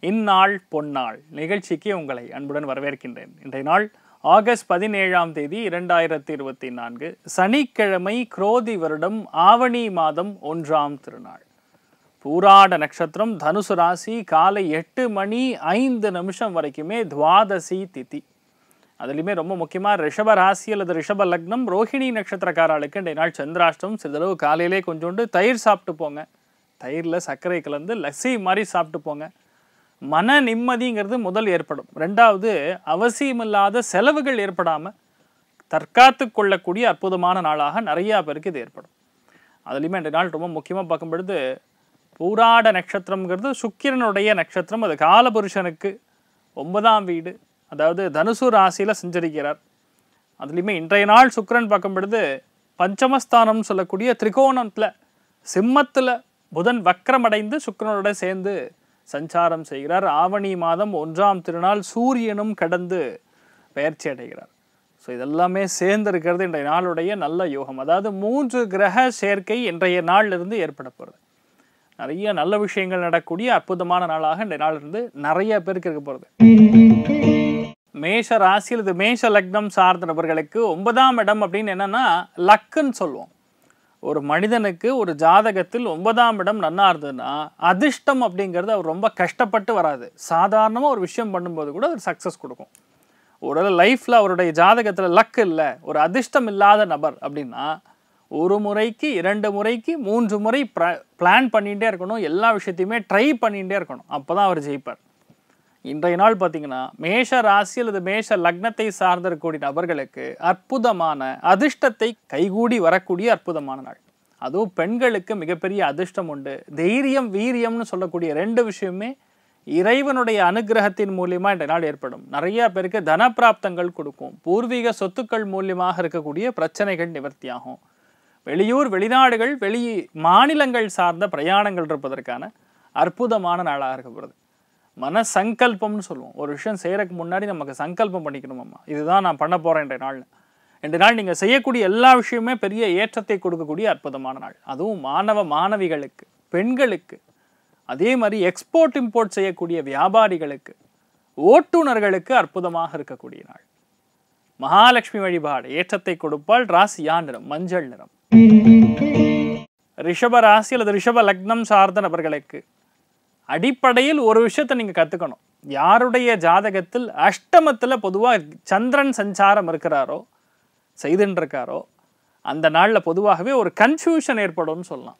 இந்நாள் பொன்னாள். நிகழ்ச்சிக்கு உங்களை அன்புடன் வரவேற்கின்றேன். இன்றைய நாள் ஆகஸ்ட் பதினேழாம் தேதி இரண்டாயிரத்தி இருபத்தி நான்கு சனிக்கிழமை குரோதி வருடம் ஆவணி மாதம் ஒன்றாம் திருநாள். பூராட நட்சத்திரம் தனுசு ராசி காலை எட்டு மணி ஐந்து நிமிஷம் வரைக்குமே துவாதசி திதி. அதுலேயுமே ரொம்ப முக்கியமாக ரிஷப ராசி அல்லது ரிஷப லக்னம் ரோஹிணி நட்சத்திரக்காராளுக்கு இன்றைய நாள் சந்திராஷ்டம் சிறிதளவு காலையிலே கொஞ்சோண்டு தயிர் சாப்பிட்டு போங்க. தயிரில் சர்க்கரை கலந்து லஸ்ஸி மாதிரி சாப்பிட்டு போங்க. மன நிம்மதிங்கிறது முதல் ஏற்படும். ரெண்டாவது அவசியமில்லாத செலவுகள் ஏற்படாமல் தற்காத்து கொள்ளக்கூடிய அற்புதமான நாளாக நிறையா பேருக்கு இது ஏற்படும். அதுலேயுமே இந்த நாள் ரொம்ப முக்கியமாக பார்க்கும் பொழுது பூராட நட்சத்திரம்ங்கிறது சுக்கிரனுடைய நட்சத்திரம். அது காலபுருஷனுக்கு ஒன்பதாம் வீடு. அதாவது தனுசு ராசியில் செஞ்சிருக்கிறார். அதுலேயுமே இன்றைய நாள் சுக்கிரன் பார்க்கும் பொழுது பஞ்சமஸ்தானம்னு சொல்லக்கூடிய திரிகோணத்தில் சிம்மத்தில் புதன் வக்கரமடைந்து சுக்கரனோட சேர்ந்து சஞ்சாரம் செய்கிறார். ஆவணி மாதம் ஒன்றாம் திருநாள் சூரியனும் கடந்து பெயர்ச்சி அடைகிறார். ஸோ இதெல்லாமே சேர்ந்து இருக்கிறது இன்றைய நாளுடைய நல்ல யோகம். அதாவது மூன்று கிரக சேர்க்கை இன்றைய நாளிலிருந்து ஏற்பட போகிறது நிறைய நல்ல விஷயங்கள் நடக்கக்கூடிய அற்புதமான நாளாக இந்த நாள் இருந்து நிறைய பேருக்கு இருக்க போகிறது மேஷ ராசியில் இது மேஷ லக்னம் சார்ந்த நபர்களுக்கு ஒன்பதாம் இடம் அப்படின்னு என்னன்னா லக்குன்னு சொல்லுவோம். ஒரு மனிதனுக்கு ஒரு ஜாதகத்தில் ஒன்பதாம் இடம் நன்னா இருந்ததுன்னா அதிர்ஷ்டம் அப்படிங்கிறது அவர் ரொம்ப கஷ்டப்பட்டு வராது. சாதாரணமாக ஒரு விஷயம் பண்ணும்போது கூட அது சக்ஸஸ் கொடுக்கும். ஒரு லைஃப்பில் அவருடைய ஜாதகத்தில் லக் இல்லை ஒரு அதிர்ஷ்டம் இல்லாத நபர் அப்படின்னா ஒரு முறைக்கு இரண்டு முறைக்கு மூன்று முறை பிளான் பண்ணிகிட்டே இருக்கணும். எல்லா விஷயத்தையுமே ட்ரை பண்ணிகிட்டே இருக்கணும். அப்போ தான் அவர் ஜெயிப்பார். இன்றைய நாள் பார்த்தீங்கன்னா மேஷ ராசி அல்லது மேஷ லக்னத்தை சார்ந்திருக்கக்கூடிய நபர்களுக்கு அற்புதமான அதிர்ஷ்டத்தை கைகூடி வரக்கூடிய அற்புதமான நாள். அதுவும் பெண்களுக்கு மிகப்பெரிய அதிர்ஷ்டம் உண்டு. தைரியம் வீரியம்னு சொல்லக்கூடிய ரெண்டு விஷயமே இறைவனுடைய அனுகிரகத்தின் மூலியமா இந்த நாள் ஏற்படும். நிறைய பேருக்கு தனப்பிராப்தங்கள் கொடுக்கும். பூர்வீக சொத்துக்கள் மூலியமாக இருக்கக்கூடிய பிரச்சனைகள் நிவர்த்தியாகும். வெளியூர் வெளிநாடுகள் வெளி மாநிலங்கள் சார்ந்த பிரயாணங்கள் இருப்பதற்கான அற்புதமான நாளாக இருக்கப்படுது மன சங்கல்பம்னு சொல்லுவோம். ஒரு விஷயம் செய்யறதுக்கு முன்னாடி நமக்கு சங்கல்பம் பண்ணிக்கணுமாம்மா. இதுதான் நான் பண்ண போகிறேன் இன்றைய நாளில். இன்றைய நாள் நீங்கள் செய்யக்கூடிய எல்லா விஷயமே பெரிய ஏற்றத்தை கொடுக்கக்கூடிய அற்புதமான நாள். அதுவும் மாணவ மாணவிகளுக்கு பெண்களுக்கு அதே மாதிரி எக்ஸ்போர்ட் இம்போர்ட் செய்யக்கூடிய வியாபாரிகளுக்கு ஓட்டுநர்களுக்கு அற்புதமாக இருக்கக்கூடிய நாள். மகாலட்சுமி வழிபாடு ஏற்றத்தை கொடுப்பால் ராசியா நிறம் மஞ்சள் நிறம். ரிஷப ராசி அல்லது ரிஷப லக்னம் சார்ந்த நபர்களுக்கு அடிப்படையில் ஒரு விஷயத்தை நீங்கள் கற்றுக்கணும் யாருடைய ஜாதகத்தில் அஷ்டமத்தில் பொதுவாக சந்திரன் சஞ்சாரம் இருக்கிறாரோ செய்துன்றிருக்காரோ அந்த நாளில் பொதுவாகவே ஒரு கன்ஃபியூஷன் ஏற்படும்னு சொல்லலாம்.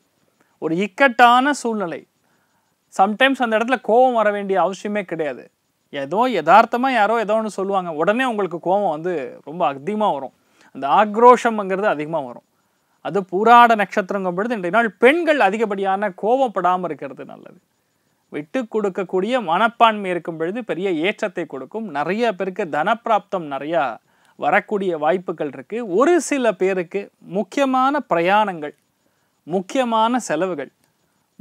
ஒரு இக்கட்டான சூழ்நிலை. சம்டைம்ஸ் அந்த இடத்துல கோபம் வர வேண்டிய அவசியமே கிடையாது. ஏதோ யதார்த்தமாக யாரோ ஏதோ ஒன்று சொல்லுவாங்க. உடனே உங்களுக்கு கோபம் வந்து ரொம்ப அதிகமாக வரும். அந்த ஆக்ரோஷம்ங்கிறது அதிகமாக வரும். அது பூராட நட்சத்திரங்கும் பொழுது இன்றைய நாள் பெண்கள் அதிகப்படியான கோபப்படாமல் இருக்கிறது நல்லது. விட்டு கொடுக்கக்கூடிய மனப்பான்மை இருக்கும் பொழுது பெரிய ஏற்றத்தை கொடுக்கும். நிறைய பேருக்கு தனப்பிராப்தம் நிறையா வரக்கூடிய வாய்ப்புகள் இருக்கு. ஒரு சில பேருக்கு முக்கியமான பிரயாணங்கள் முக்கியமான செலவுகள்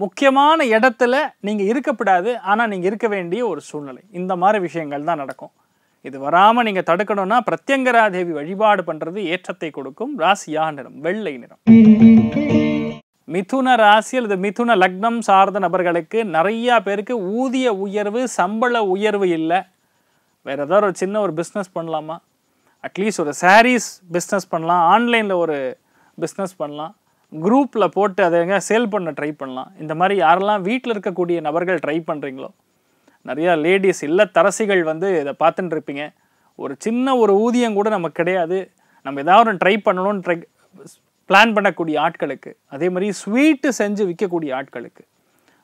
முக்கியமான இடத்துல நீங்கள் இருக்கப்படாது ஆனால் நீங்கள் இருக்க வேண்டிய ஒரு சூழ்நிலை. இந்த மாதிரி விஷயங்கள் தான் நடக்கும். இது வராமல் நீங்கள் தடுக்கணும்னா பிரத்யங்கராதேவி வழிபாடு பண்ணுறது ஏற்றத்தை கொடுக்கும். ராசியா நிறம் வெள்ளை நிறம். மிதுன ராசி அல்லது மிதுன லக்னம் சார்ந்த நபர்களுக்கு நிறையா பேருக்கு ஊதிய உயர்வு சம்பள உயர்வு இல்லை. வேறு ஏதாவது ஒரு சின்ன ஒரு பிஸ்னஸ் பண்ணலாமா? அட்லீஸ்ட் ஒரு சாரீஸ் பிஸ்னஸ் பண்ணலாம். ஆன்லைனில் ஒரு பிஸ்னஸ் பண்ணலாம். குரூப்பில் போட்டு அதை எங்கே சேல் பண்ண ட்ரை பண்ணலாம். இந்த மாதிரி யாரெல்லாம் வீட்டில் இருக்கக்கூடிய நபர்கள் ட்ரை பண்ணுறீங்களோ நிறையா லேடிஸ் இல்லத்தரசிகள் வந்து இதை பார்த்துட்டு இருப்பீங்க. ஒரு சின்ன ஒரு ஊதியம் கூட நமக்கு கிடையாது. நம்ம ஏதாவது ஒன்று ட்ரை பண்ணணும்னு ட்ரை பிளான் பண்ணக்கூடிய ஆட்களுக்கு. அதே மாதிரி ஸ்வீட்டு செஞ்சு விற்கக்கூடிய ஆட்களுக்கு.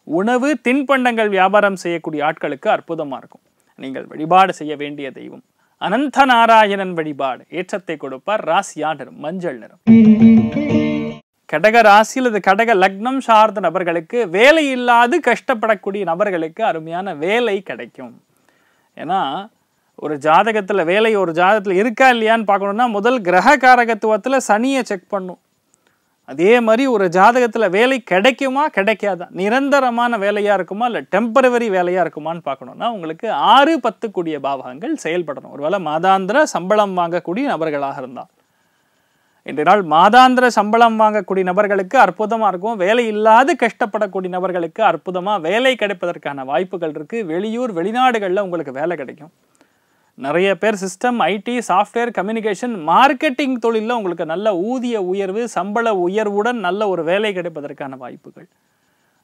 உணவு தின்பண்டங்கள் வியாபாரம் செய்யக்கூடிய ஆட்களுக்கு அற்புதமாக இருக்கும். நீங்கள் வழிபாடு செய்ய வேண்டிய தெய்வம். அனந்த நாராயணன் வழிபாடு. ஏற்றத்தை கொடுப்பார் ராசியா நிறம் மஞ்சள் நிறம். கடக ராசி அல்லது கடக லக்னம் சார்ந்த நபர்களுக்கு வேலை இல்லாது கஷ்டப்படக்கூடிய நபர்களுக்கு அருமையான வேலை கிடைக்கும். ஏன்னா ஒரு ஜாதகத்தில் வேலை ஒரு ஜாதகத்தில் இருக்கா இல்லையான்னு பார்க்கணுன்னா முதல் கிரக காரகத்துவத்தில் சனியை செக் பண்ணும். அதே மாதிரி ஒரு ஜாதகத்தில் வேலை கிடைக்குமா கிடைக்காதா? நிரந்தரமான வேலையாக இருக்குமா இல்லை டெம்பரவரி வேலையாக இருக்குமான்னு பார்க்கணுன்னா உங்களுக்கு ஆறு பத்து கூடிய பாவகங்கள் செயல்படணும். ஒருவேளை மாதாந்திர சம்பளம் வாங்கக்கூடிய நபர்களாக இருந்தால். இன்றைய நாள் மாதாந்திர சம்பளம் வாங்கக்கூடிய நபர்களுக்கு அற்புதமாக இருக்கும். வேலை இல்லாது கஷ்டப்படக்கூடிய நபர்களுக்கு அற்புதமாக வேலை கிடைப்பதற்கான வாய்ப்புகள் இருக்குது வெளியூர் வெளிநாடுகளில் உங்களுக்கு வேலை கிடைக்கும். நிறைய பேர் system IT software communication marketing தொழிலில் உங்களுக்கு நல்ல ஊதிய உயர்வு சம்பள உயர்வுடன் நல்ல ஒரு வேலை கிடைப்பதற்கான வாய்ப்புகள்.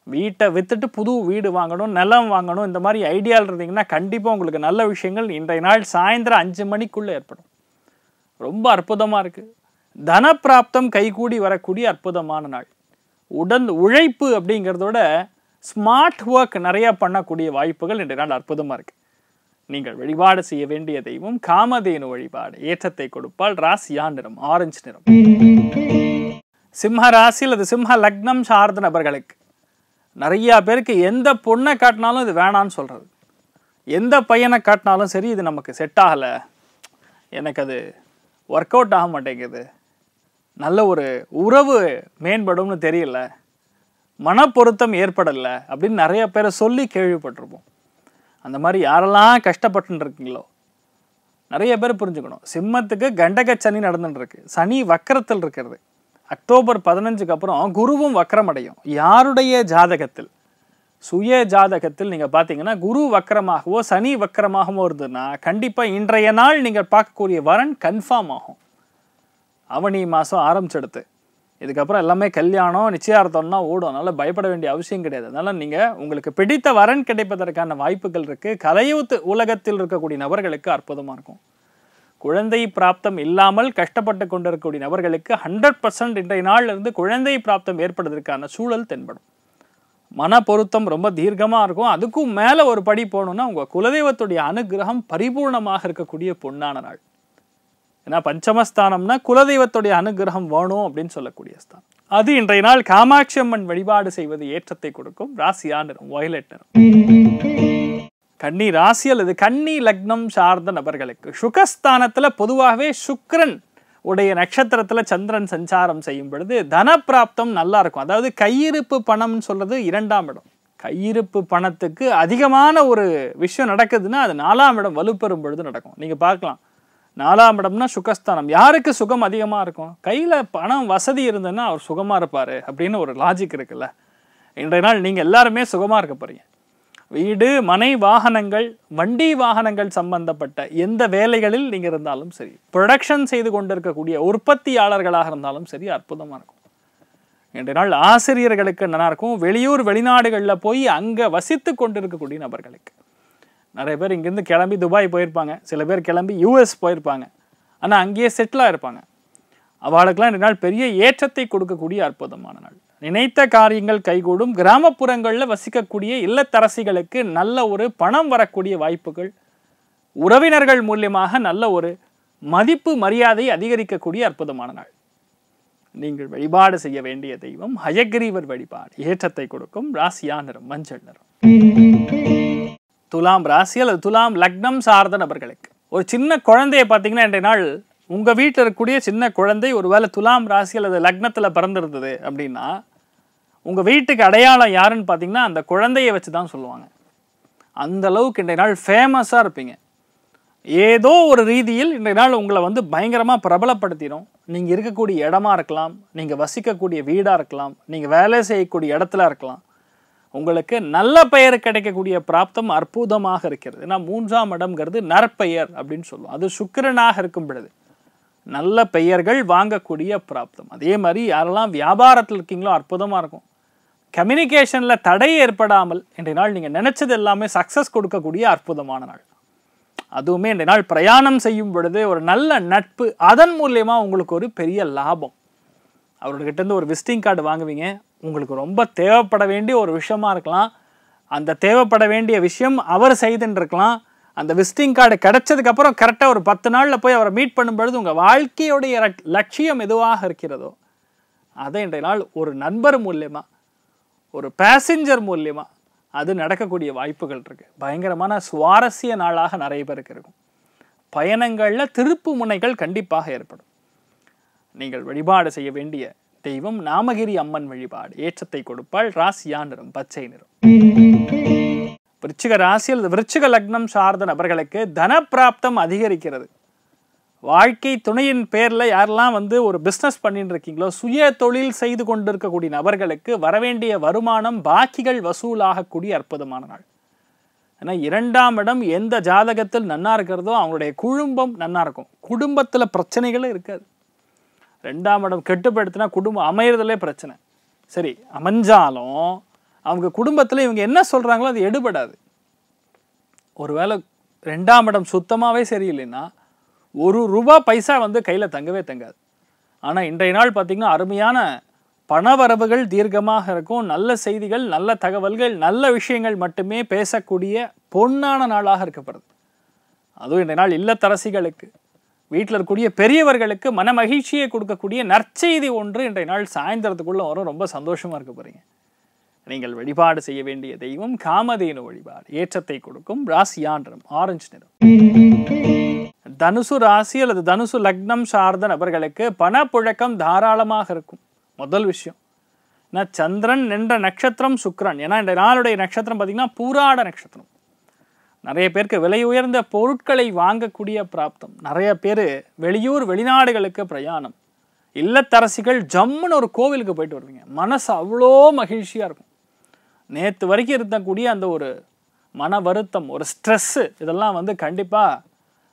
வீட்டை விற்றுட்டு புது வீடு வாங்கணும் நிலம் வாங்கணும் இந்த மாதிரி ஐடியாவில் இருந்தீங்கன்னா கண்டிப்பாக உங்களுக்கு நல்ல விஷயங்கள் இன்றைய நாள் சாயந்தரம் அஞ்சு மணிக்குள்ளே ஏற்படும். ரொம்ப அற்புதமாக இருக்குது தனப்பிராப்தம் கைகூடி வரக்கூடிய அற்புதமான நாள். உடன் உழைப்பு அப்படிங்கிறதோட ஸ்மார்ட் ஒர்க் நிறையா பண்ணக்கூடிய வாய்ப்புகள் இன்றைய நாள் அற்புதமாக இருக்குது நீங்கள் வழிபாடு செய்ய வேண்டிய தெய்வம் காமதேனு வழிபாடு. ஏற்றத்தை கொடுப்பால் ராசியா நிறம் ஆரஞ்சு நிறம். சிம்ம ராசி அல்லது சிம்ம லக்னம் சார்ந்த நபர்களுக்கு நிறைய பேருக்கு எந்த பொண்ணை காட்டினாலும் இது வேணான்னு சொல்கிறது எந்த பையனை காட்டினாலும் சரி இது நமக்கு செட் ஆகலை. எனக்கு அது ஒர்க் அவுட் ஆக மாட்டேங்குது. நல்ல ஒரு உறவு மேம்படும்னு தெரியல. மனப்பொருத்தம் ஏற்படலை அப்படின்னு நிறைய பேரை சொல்லி கேள்விப்பட்டிருப்போம். அந்த மாதிரி யாரெல்லாம் கஷ்டப்பட்டுன்னு இருக்கீங்களோ நிறைய பேர் புரிஞ்சுக்கணும். சிம்மத்துக்கு கண்டக சனி நடந்துட்டுருக்கு சனி வக்கரத்தில் இருக்கிறது. அக்டோபர் பதினஞ்சுக்கு அப்புறம் குருவும் வக்கரம் அடையும் யாருடைய ஜாதகத்தில்? சுய ஜாதகத்தில் நீங்கள் பார்த்தீங்கன்னா குரு வக்கரமாகவோ சனி வக்கரமாகவோ இருந்ததுன்னா கண்டிப்பாக இன்றைய நாள் நீங்கள் பார்க்கக்கூடிய வரன் கன்ஃபார்ம் ஆகும். அவனி மாதம் ஆரம்பிச்செடுத்து. இதுக்கப்புறம் எல்லாமே கல்யாணம் நிச்சயார்த்தம்னா ஓடும். அதனால் பயப்பட வேண்டிய அவசியம் கிடையாது. அதனால் நீங்கள் உங்களுக்கு பிடித்த வரன் கிடைப்பதற்கான வாய்ப்புகள் இருக்குது கலையூத்து உலகத்தில் இருக்கக்கூடிய நபர்களுக்கு அற்புதமாக இருக்கும். குழந்தை பிராப்தம் இல்லாமல் கஷ்டப்பட்டு கொண்டிருக்கக்கூடிய நபர்களுக்கு ஹண்ட்ரட் பர்சன்ட் இன்றைய நாளிலிருந்து குழந்தை பிராப்தம் ஏற்படுவதற்கான சூழல் தென்படும். மன பொருத்தம் ரொம்ப தீர்க்கமாக இருக்கும். அதுக்கும் மேலே ஒரு படி போகணுன்னா உங்கள் குலதெய்வத்துடைய அனுகிரகம் பரிபூர்ணமாக இருக்கக்கூடிய பொன்னான நாள். ஏன்னா பஞ்சமஸ்தானம்னா குலதெய்வத்துடைய அனுகிரகம் வேணும் அப்படின்னு சொல்லக்கூடிய ஸ்தானம். அது இன்றைய நாள் காமாட்சி அம்மன் வழிபாடு செய்வது ஏற்றத்தை கொடுக்கும். ராசியா நிறம்? வயலட் நிறம். கன்னி ராசி அல்லது கன்னி லக்னம் சார்ந்த நபர்களுக்கு சுகஸ்தானத்தில் பொதுவாகவே சுக்கரன் உடைய நட்சத்திரத்தில் சந்திரன் சஞ்சாரம் செய்யும் பொழுது தனப்பிராப்தம் நல்லா இருக்கும். அதாவது கையிருப்பு பணம்னு சொல்றது இரண்டாம் இடம். கையிருப்பு பணத்துக்கு அதிகமான ஒரு விஷயம் நடக்குதுன்னா அது நாலாம் இடம் வலுப்பெறும் பொழுது நடக்கும். நீங்க பார்க்கலாம். நாலாம் இடம்னா சுகஸ்தானம். யாருக்கு சுகம் அதிகமாக இருக்கும்? கையில் பணம் வசதி இருந்ததுன்னா அவர் சுகமாக இருப்பார் அப்படின்னு ஒரு லாஜிக் இருக்குல்ல. இன்றைய நாள் நீங்கள் எல்லாருமே சுகமாக இருக்க போகிறீங்க வீடு மனை வாகனங்கள் வண்டி வாகனங்கள் சம்பந்தப்பட்ட எந்த வேலைகளில் நீங்கள் இருந்தாலும் சரி ப்ரொடக்ஷன் செய்து கொண்டிருக்கக்கூடிய உற்பத்தியாளர்களாக இருந்தாலும் சரி அற்புதமாக இருக்கும். இன்றைய நாள் ஆசிரியர்களுக்கு நல்லா இருக்கும். வெளியூர் வெளிநாடுகளில் போய் அங்கே வசித்து கொண்டிருக்கக்கூடிய நபர்களுக்கு. நிறைய பேர் இங்கேருந்து கிளம்பி துபாய் போயிருப்பாங்க. சில பேர் கிளம்பி யூஎஸ் போயிருப்பாங்க. ஆனால் அங்கேயே செட்டிலாக இருப்பாங்க. அவளுக்கெல்லாம் ரெண்டு நாள் பெரிய ஏற்றத்தை கொடுக்கக்கூடிய அற்புதமான நாள். நினைத்த காரியங்கள் கைகூடும். கிராமப்புறங்களில் வசிக்கக்கூடிய இல்லத்தரசிகளுக்கு நல்ல ஒரு பணம் வரக்கூடிய வாய்ப்புகள். உறவினர்கள் மூலியமாக நல்ல ஒரு மதிப்பு மரியாதை அதிகரிக்கக்கூடிய அற்புதமான நாள். நீங்கள் வழிபாடு செய்ய வேண்டிய தெய்வம் ஹயக்ரீவர் வழிபாடு. ஏற்றத்தை கொடுக்கும். ராசியா நிறம் மஞ்சள் நிறம். துலாம் ராசி அல்லது துலாம் லக்னம் சார்ந்த நபர்களுக்கு. ஒரு சின்ன குழந்தைய பார்த்தீங்கன்னா இன்றைய நாள் உங்கள் வீட்டில் இருக்கக்கூடிய சின்ன குழந்தை ஒருவேளை துலாம் ராசி அல்லது லக்னத்தில் பிறந்திருந்தது அப்படின்னா உங்கள் வீட்டுக்கு அடையாளம் யாருன்னு பார்த்தீங்கன்னா அந்த குழந்தையை வச்சு தான் சொல்லுவாங்க. அந்த அளவுக்கு இன்றைய நாள் ஃபேமஸாக இருப்பீங்க. ஏதோ ஒரு ரீதியில் இன்றைய நாள் உங்களை வந்து பயங்கரமாக பிரபலப்படுத்திடும். நீங்கள் இருக்கக்கூடிய இடமா இருக்கலாம் நீங்கள் வசிக்கக்கூடிய வீடாக இருக்கலாம் நீங்கள் வேலை செய்யக்கூடிய இடத்துல இருக்கலாம். உங்களுக்கு நல்ல பெயர் கிடைக்கக்கூடிய பிராப்தம் அற்புதமாக இருக்கிறது. ஏன்னா மூன்றாம் இடம்ங்கிறது நற்பெயர் அப்படின்னு சொல்லுவோம். அது சுக்கிரனாக இருக்கும் பொழுது நல்ல பெயர்கள் வாங்கக்கூடிய பிராப்தம். அதே மாதிரி யாரெல்லாம் வியாபாரத்தில் இருக்கீங்களோ அற்புதமாக இருக்கும். கம்யூனிகேஷனில் தடை ஏற்படாமல் இன்றைய நாள் நீங்கள் நினச்சது எல்லாமே சக்ஸஸ் கொடுக்கக்கூடிய அற்புதமான நாள். அதுவுமே இன்றைய நாள் பிரயாணம் செய்யும் பொழுது ஒரு நல்ல நட்பு அதன் மூலயமா உங்களுக்கு ஒரு பெரிய லாபம். அவர்கிட்ட இருந்து ஒரு விசிட்டிங் கார்டு வாங்குவீங்க. உங்களுக்கு ரொம்ப தேவைப்பட வேண்டிய ஒரு விஷயமா இருக்கலாம். அந்த தேவைப்பட வேண்டிய விஷயம் அவர் செய்துன்னு இருக்கலாம் அந்த விசிட்டிங் கார்டு கிடச்சதுக்கப்புறம் கரெக்டாக ஒரு பத்து நாளில் போய் அவரை மீட் பண்ணும் பொழுது உங்கள் வாழ்க்கையுடைய லட்சியம் எதுவாக இருக்கிறதோ அதை இன்றைய நாள் ஒரு நண்பர் மூலியமா ஒரு பேசஞ்சர் மூலியமா அது நடக்கக்கூடிய வாய்ப்புகள் இருக்குது பயங்கரமான சுவாரஸ்ய நாளாக நிறைய பேருக்கு இருக்கும். பயணங்களில் திருப்பு முனைகள் கண்டிப்பாக ஏற்படும். நீங்கள் வழிபாடு செய்ய வேண்டிய தெய்வம் நாமகிரி அம்மன் வழிபாடு. ஏற்றத்தை கொடுப்பாள் ராசியா நிறம் பச்சை நிறம். விருச்சிக ராசியில் விருச்சிக லக்னம் சார்ந்த நபர்களுக்கு தன பிராப்தம் அதிகரிக்கிறது. வாழ்க்கை துணையின் பேரில் யாரெல்லாம் வந்து ஒரு பிஸ்னஸ் பண்ணிட்டு இருக்கீங்களோ சுய தொழில் செய்து கொண்டிருக்கக்கூடிய நபர்களுக்கு வரவேண்டிய வருமானம் பாக்கிகள் வசூலாகக்கூடிய அற்புதமான நாள். ஏன்னா இரண்டாம் இடம் எந்த ஜாதகத்தில் நன்னா இருக்கிறதோ அவங்களுடைய குடும்பம் நன்னா இருக்கும். குடும்பத்தில் பிரச்சனைகளும் இருக்காது. ரெண்டாம் இடம் கெட்டுப்படுத்தினா குடும்பம் அமையிறதுலே பிரச்சனை. சரி அமைஞ்சாலும் அவங்க குடும்பத்தில் இவங்க என்ன சொல்கிறாங்களோ அது எடுபடாது. ஒருவேளை ரெண்டாம் இடம் சுத்தமாகவே சரியில்லைன்னா ஒரு ரூபா பைசா வந்து கையில் தங்கவே தங்காது. ஆனால் இன்றைய நாள் பார்த்திங்கன்னா அருமையான பணவரவுகள் தீர்க்கமாக இருக்கும். நல்ல செய்திகள் நல்ல தகவல்கள் நல்ல விஷயங்கள் மட்டுமே பேசக்கூடிய பொன்னான நாளாக இருக்கப்படுது அதுவும் இன்றைய நாள் இல்லத்தரசிகளுக்கு. வீட்டில் இருக்கக்கூடிய பெரியவர்களுக்கு மன மகிழ்ச்சியை கொடுக்கக்கூடிய நற்செய்தி ஒன்று இன்றைய நாள் சாயந்தரத்துக்குள்ளே வரும். ரொம்ப சந்தோஷமாக இருக்க போகிறீங்க நீங்கள் வழிபாடு செய்ய வேண்டிய தெய்வம் காமதேனு வழிபாடு. ஏற்றத்தை கொடுக்கும் ராசியான்றம் ஆரஞ்சு நிறம். தனுசு ராசி அல்லது தனுசு லக்னம் சார்ந்த நபர்களுக்கு பணப்புழக்கம் தாராளமாக இருக்கும். முதல் விஷயம். நான் சந்திரன் நின்ற நட்சத்திரம் சுக்ரன் ஏன்னா இந்த நாளுடைய நட்சத்திரம் பார்த்தீங்கன்னா பூராட நட்சத்திரம். நிறைய பேருக்கு விலை உயர்ந்த பொருட்களை வாங்கக்கூடிய பிராப்தம். நிறைய பேர் வெளியூர் வெளிநாடுகளுக்கு பிரயாணம். இல்லத்தரசிகள் ஜம்முன்னு ஒரு கோவிலுக்கு போயிட்டு வருவீங்க. மனசு அவ்வளோ மகிழ்ச்சியாக இருக்கும். நேற்று வரைக்கும் இருந்தக்கூடிய அந்த ஒரு மன வருத்தம் ஒரு ஸ்ட்ரெஸ்ஸு இதெல்லாம் வந்து கண்டிப்பாக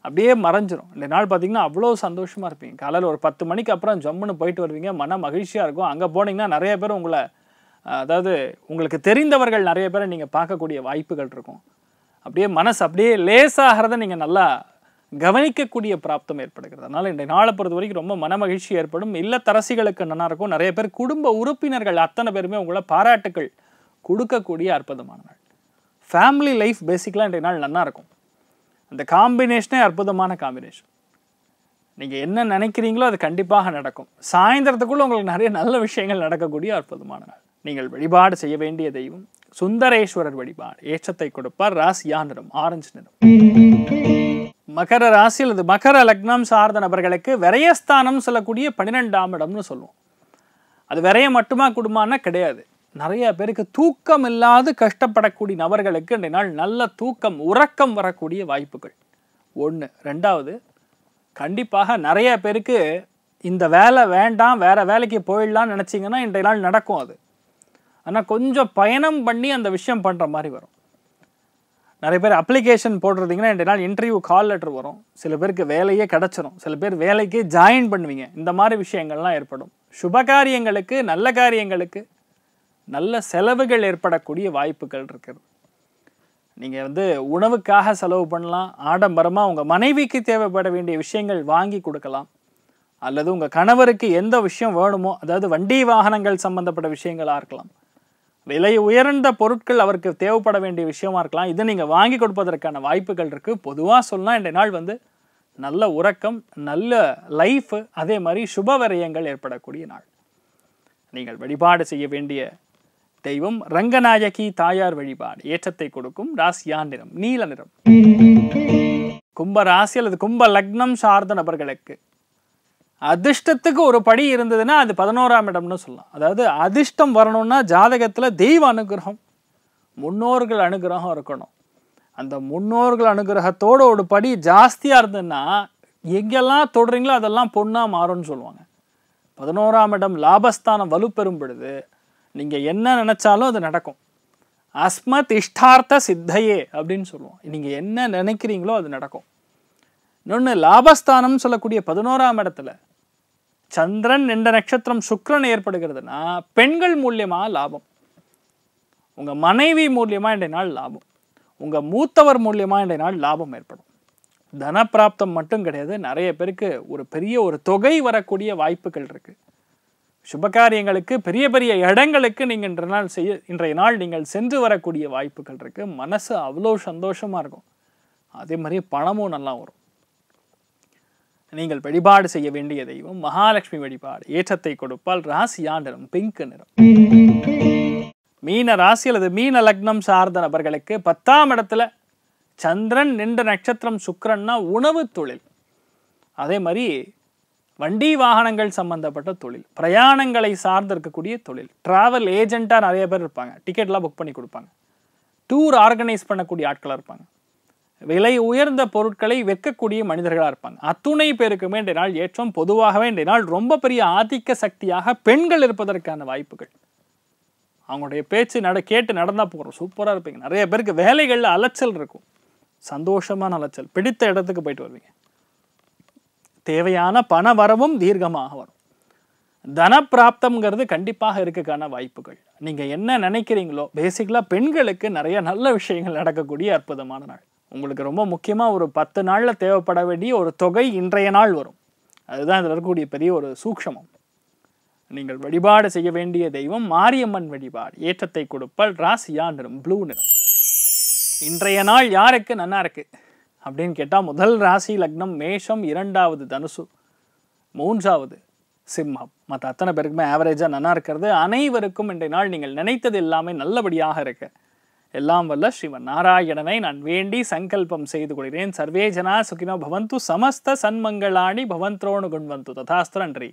அப்படியே மறைஞ்சிரும். இந்த நாள் பார்த்தீங்கன்னா அவ்வளோ சந்தோஷமாக இருப்பீங்க. காலையில் ஒரு பத்து மணிக்கு அப்புறம் ஜம்முன்னு போயிட்டு வருவீங்க. மன மகிழ்ச்சியாக இருக்கும். அங்கே போனீங்கன்னா நிறைய பேர் உங்களை அதாவது உங்களுக்கு தெரிந்தவர்கள் நிறைய பேரை நீங்கள் பார்க்கக்கூடிய வாய்ப்புகள் இருக்கும். அப்படியே மனசு அப்படியே லேசாகிறத நீங்கள் நல்லா கவனிக்கக்கூடிய பிராப்தம் ஏற்படுகிறது. அதனால் இந்த நாளை பொறுத்த வரைக்கும் ரொம்ப மன மகிழ்ச்சி ஏற்படும். இல்லத்தரசிகளுக்கு நல்லா இருக்கும். நிறைய பேர் குடும்ப உறுப்பினர்கள் அத்தனை பேருமே உங்களை பாராட்டுக்கள் கொடுக்கக்கூடிய அற்புதமான நாள். ஃபேமிலி லைஃப் பேசிக்கலாக இன்றைய நாள் நல்லா இருக்கும். அந்த காம்பினேஷனே அற்புதமான காம்பினேஷன் நீங்கள் என்ன நினைக்கிறீங்களோ அது கண்டிப்பாக நடக்கும். சாயந்தரத்துக்குள்ளே உங்களுக்கு நிறைய நல்ல விஷயங்கள் நடக்கக்கூடிய அற்புதமான நாள். நீங்கள் வழிபாடு செய்ய வேண்டிய தெய்வம். சுந்தரேஸ்வரர் வழிபாடு. ஏற்றத்தை கொடுப்பார். ராசியா நிறம் ஆரஞ்சு நிறம். மகர ராசி அல்லது மகர லக்னம் சார்ந்த நபர்களுக்கு விரயஸ்தானம் சொல்லக்கூடிய பன்னிரெண்டாம் இடம்னு சொல்லுவோம். அது விரைய மட்டுமா குடும்பம்னா கிடையாது. நிறைய பேருக்கு தூக்கம் இல்லாது கஷ்டப்படக்கூடிய நபர்களுக்கு இந்த நாள் நல்ல தூக்கம் உறக்கம் வரக்கூடிய வாய்ப்புகள். ஒன்று ரெண்டாவது கண்டிப்பாக நிறைய பேருக்கு இந்த வேலை வேண்டாம் வேற வேலைக்கு போயிடலாம்னு நினச்சிங்கன்னா இன்றைய நாள் நடக்கும் அது. ஆனால் கொஞ்சம் பயணம் பண்ணி அந்த விஷயம் பண்ணுற மாதிரி வரும். நிறைய பேர் அப்ளிகேஷன் போடுறதுங்கன்னா ரெண்டு நாள் இன்டர்வியூ கால் லெட்டர் வரும். சில பேருக்கு வேலையே கிடச்சிரும். சில பேர் வேலைக்கு ஜாயின் பண்ணுவீங்க. இந்த மாதிரி விஷயங்கள்லாம் ஏற்படும். சுபகாரியங்களுக்கு நல்ல காரியங்களுக்கு நல்ல செலவுகள் ஏற்படக்கூடிய வாய்ப்புகள் இருக்குது. நீங்கள் வந்து உணவுக்காக செலவு பண்ணலாம். ஆடம்பரமாக உங்கள் மனைவிக்கு தேவைப்பட வேண்டிய விஷயங்கள் வாங்கி கொடுக்கலாம். அல்லது உங்கள் கணவருக்கு எந்த விஷயம் வேணுமோ அதாவது வண்டி வாகனங்கள் சம்பந்தப்பட்ட விஷயங்களாக இருக்கலாம். விலை உயர்ந்த பொருட்கள் அவருக்கு தேவைப்பட வேண்டிய விஷயமா இருக்கலாம். இதை நீங்கள் வாங்கி கொடுப்பதற்கான வாய்ப்புகள் இருக்குது பொதுவாக சொல்லலாம் இந்த நாள் வந்து நல்ல உறக்கம் நல்ல லைஃப் அதே மாதிரி சுப விரயங்கள் ஏற்படக்கூடிய நாள். நீங்கள் வழிபாடு செய்ய வேண்டிய தெய்வம் ரங்கநாயகி தாயார் வழிபாடு ஏற்றத்தை கொடுக்கும் ராசியா நிறம் நீல நிறம். கும்ப ராசி அல்லது கும்ப லக்னம் சார்ந்த நபர்களுக்கு அதிர்ஷ்டத்துக்கு ஒரு படி இருந்ததுன்னா அது பதினோராம் இடம்னு சொல்லலாம். அதாவது அதிர்ஷ்டம் வரணும்னா ஜாதகத்தில் தெய்வ அனுகிரகம் முன்னோர்கள் அனுகிரகம் இருக்கணும். அந்த முன்னோர்கள் அனுகிரகத்தோட ஒரு படி ஜாஸ்தியாக இருந்ததுன்னா எங்கெல்லாம் தொடுறீங்களோ அதெல்லாம் பொண்ணாக மாறும்னு சொல்லுவாங்க. பதினோராம் இடம் லாபஸ்தானம் வலுப்பெறும் பொழுது நீங்கள் என்ன நினச்சாலும் அது நடக்கும். அஸ்மத் இஷ்டார்த்த சித்தையே அப்படின்னு சொல்லுவோம். நீங்கள் என்ன நினைக்கிறீங்களோ அது நடக்கும். இன்னொன்று லாபஸ்தானம்னு சொல்லக்கூடிய பதினோராம் இடத்துல சந்திரன் என்ற நட்சத்திரம் சுக்கரன் ஏற்படுகிறதுனா பெண்கள் மூலியமாக லாபம். உங்கள் மனைவி மூலியமாக இன்றைய நாள் லாபம். உங்கள் மூத்தவர் மூலியமாக இன்றைய நாள் லாபம் ஏற்படும். தனப்பிராப்தம் மட்டும் கிடையாது நிறைய பேருக்கு ஒரு பெரிய ஒரு தொகை வரக்கூடிய வாய்ப்புகள் இருக்குது சுபகாரியங்களுக்கு பெரிய பெரிய இடங்களுக்கு நீங்கள் இன்றைய நாள் செய்ய இன்றைய நாள் நீங்கள் சென்று வரக்கூடிய வாய்ப்புகள் இருக்குது மனசு அவ்வளோ சந்தோஷமாக இருக்கும். அதே மாதிரி பணமும் நல்லா வரும். நீங்கள் வழிபாடு செய்ய வேண்டிய தெய்வம் மகாலட்சுமி வழிபாடு ஏற்றத்தை கொடுப்பால் ராசியா நிறம் பிங்க் நிறம். மீன ராசி அல்லது மீன லக்னம் சார்ந்த நபர்களுக்கு பத்தாம் இடத்துல சந்திரன் நின்ற நட்சத்திரம் சுக்கரன்னா உணவு தொழில். அதே மாதிரி வண்டி வாகனங்கள் சம்பந்தப்பட்ட தொழில் பிரயாணங்களை சார்ந்து இருக்கக்கூடிய தொழில் டிராவல் ஏஜெண்ட்டாக நிறைய பேர் இருப்பாங்க. டிக்கெட்லாம் புக் பண்ணி கொடுப்பாங்க. டூர் ஆர்கனைஸ் பண்ணக்கூடிய ஆட்களாக இருப்பாங்க. விலை உயர்ந்த பொருட்களை விற்கக்கூடிய மனிதர்களாக இருப்பாங்க. அத்துணை பேருக்குமே இன்றைய நாள் ஏற்றம் பொதுவாகவே இன்றைய நாள் ரொம்ப பெரிய ஆதிக்க சக்தியாக பெண்கள் இருப்பதற்கான வாய்ப்புகள். அவங்களுடைய பேச்சு நட கேட்டு நடந்தால் போகிறோம் சூப்பராக இருப்பீங்க. நிறைய பேருக்கு வேலைகளில் அலைச்சல் இருக்கும். சந்தோஷமான அலைச்சல். பிடித்த இடத்துக்கு போயிட்டு வருவீங்க. தேவையான பண வரவும் தீர்க்கமாக வரும். தனப்பிராப்தம்ங்கிறது கண்டிப்பாக இருக்கக்கான வாய்ப்புகள். நீங்கள் என்ன நினைக்கிறீங்களோ பேசிக்கலாக பெண்களுக்கு நிறைய நல்ல விஷயங்கள் நடக்கக்கூடிய அற்புதமான நாள். உங்களுக்கு ரொம்ப முக்கியமாக ஒரு பத்து நாளில் தேவைப்பட வேண்டிய ஒரு தொகை இன்றைய நாள் வரும். அதுதான் இதில் இருக்கக்கூடிய பெரிய ஒரு சூக்ஷமம். நீங்கள் வழிபாடு செய்ய வேண்டிய தெய்வம் மாரியம்மன் வழிபாடு. ஏற்றத்தை கொடுப்பல் ராசியா நிறம் ப்ளூ நிறம். இன்றைய நாள் யாருக்கு நன்னா இருக்கு? அப்படின்னு கேட்டால் முதல் ராசி லக்னம் மேஷம் இரண்டாவது தனுசு மூன்றாவது சிம்மம். மற்ற அத்தனை பேருக்குமே ஆவரேஜாக நன்னா இருக்கிறது. அனைவருக்கும் இன்றைய நாள் நீங்கள் நினைத்தது எல்லாமே நல்லபடியாக இருக்க. எல்லாம் வல்ல ஸ்ரீமன் நாராயணனை நான் வேண்டி சங்கல்பம் செய்து கொள்கிறேன். சர்வே ஜனா சுகினோ பவந்து சமஸ்த சன்மங்களாணி பவந்த்ரோணு குண்வந்து. ததாஸ்திர நன்றி.